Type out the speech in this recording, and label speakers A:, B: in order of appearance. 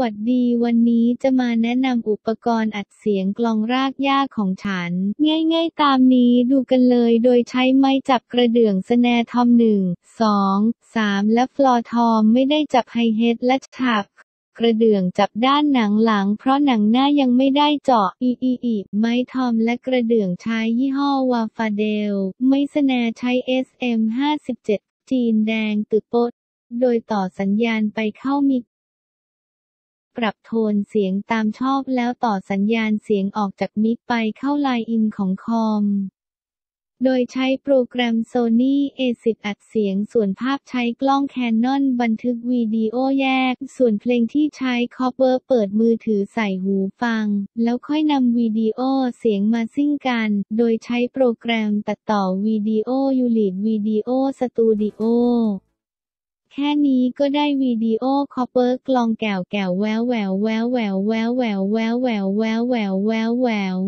A: วัสดีวันนี้จะมาแนะนำอุปกรณ์อัดเสียงกลองรากหญ้าของฉัน ง่ายๆตามนี้ดูกันเลยโดยใช้ไม้จับกระเดื่องสแนทอมหนึ่งสองสามและฟลอทอมไม่ได้จับไฮเฮดและฉับกระเดื่องจับด้านหนังหลัง เพราะหนังหน้ายังไม่ได้เจาะอีอีอีไม้ทอมและกระเดื่องใช้ยี่ห้อวาฟาเดล ไม่สแนใช้ SM 57 จีนแดงตึกโปดโดยต่อสัญญาณไปเข้า mix ปรับโทนเสียงตามชอบแล้วต่อสัญญาณเสียงออกจาก mix ไปเข้า line in ของคอม โดยใช้โปรแกรม Sony A10 อัดเสียงส่วนภาพใช้กล้อง Canon บันทึกวิดีโอแยก ส่วนเพลงที่ใช้ cover เปิดมือถือใส่หูฟัง แล้วค่อยนำวิดีโอเสียงมา sync กัน โดยใช้โปรแกรมตัดต่อวิดีโอยูลิตวิดีโอสตูดิโอ แค่นี้ก็ได้วิดีโอคอปเปอร์กลองแก่วแก่วแววแหววแววแหววแววแหววแววแหววแววแหววแววแหวว